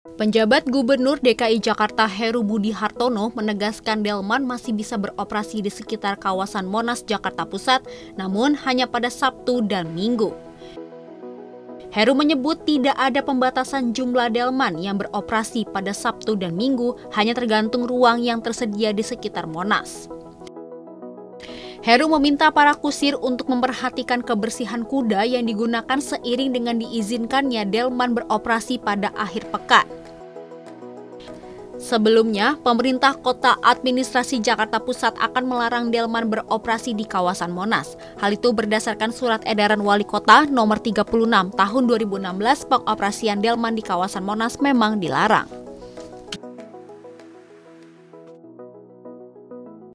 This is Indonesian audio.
Penjabat Gubernur DKI Jakarta Heru Budi Hartono menegaskan Delman masih bisa beroperasi di sekitar kawasan Monas, Jakarta Pusat, namun hanya pada Sabtu dan Minggu. Heru menyebut tidak ada pembatasan jumlah delman yang beroperasi pada Sabtu dan Minggu, hanya tergantung ruang yang tersedia di sekitar Monas. Heru meminta para kusir untuk memperhatikan kebersihan kuda yang digunakan seiring dengan diizinkannya delman beroperasi pada akhir pekan. Sebelumnya, pemerintah kota administrasi Jakarta Pusat akan melarang delman beroperasi di kawasan Monas. Hal itu berdasarkan surat edaran wali kota nomor 36 tahun 2016 pengoperasian delman di kawasan Monas memang dilarang.